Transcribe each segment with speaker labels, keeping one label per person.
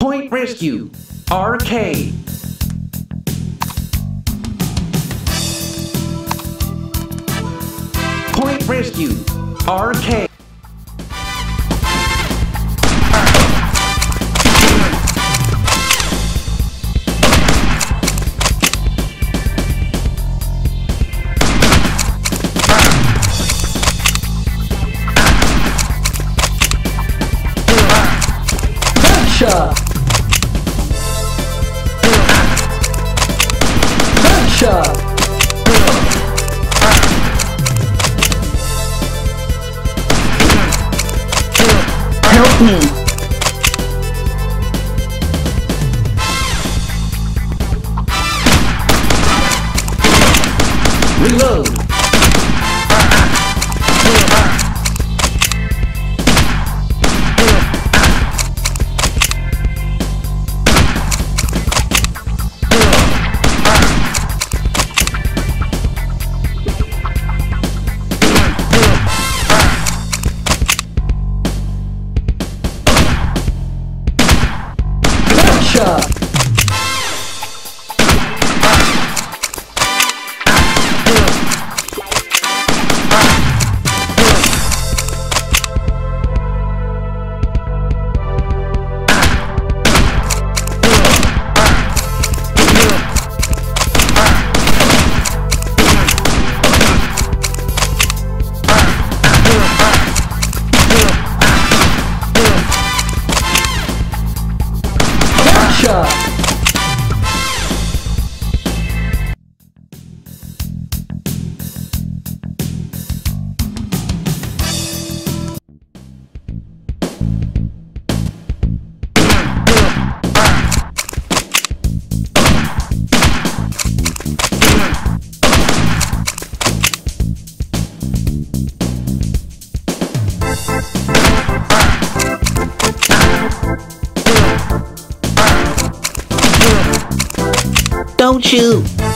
Speaker 1: Point Rescue Arcade. Point Rescue Arcade.
Speaker 2: Gotcha! Gotcha! Help me!
Speaker 1: Reload.
Speaker 3: Shoot!
Speaker 2: My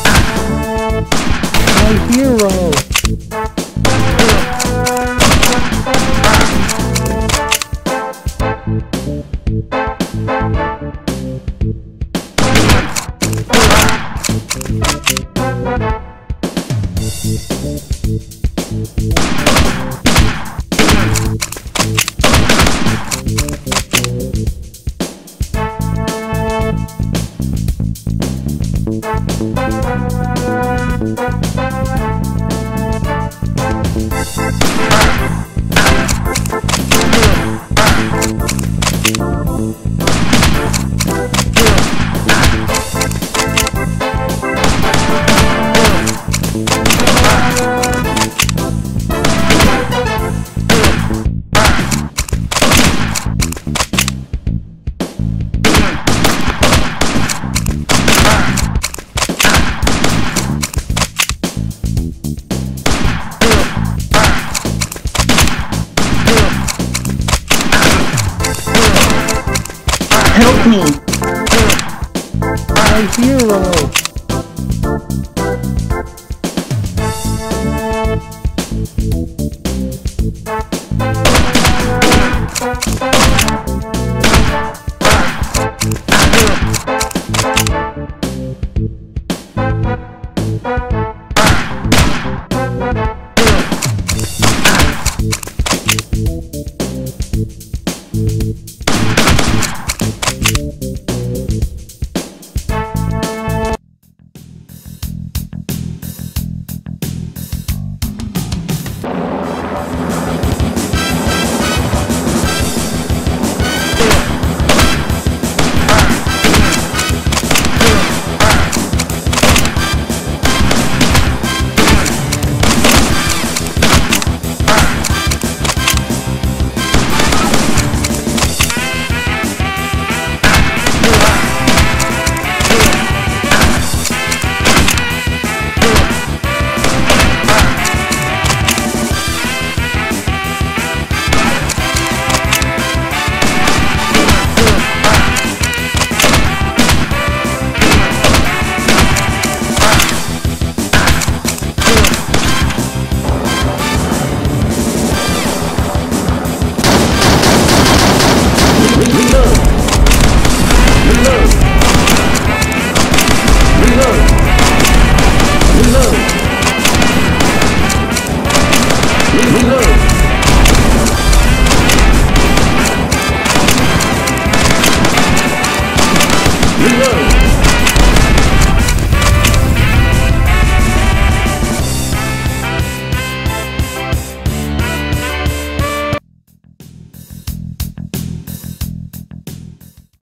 Speaker 2: hero!
Speaker 3: Help me!
Speaker 2: I'm a hero!